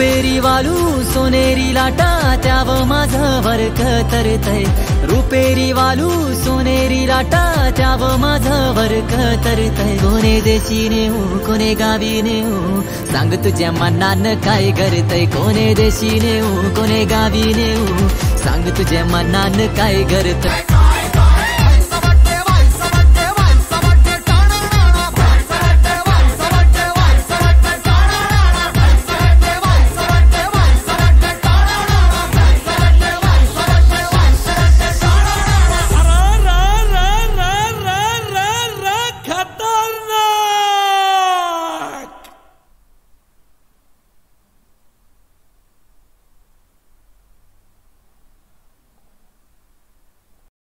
रुपेरी वालू सोनेरी लाटा त्याव माझं वर्क तरतय. रुपेरी वालू सोनेरी लाटा त्याव माझं वर्क तरतय. कोणे देशी नेऊ कोणे गावी नेऊ सांग तुझ्या मनान काय करतय कोणे देशी नेऊ कोणे गावी नेऊ सांग तुझ्या मनान काय करतय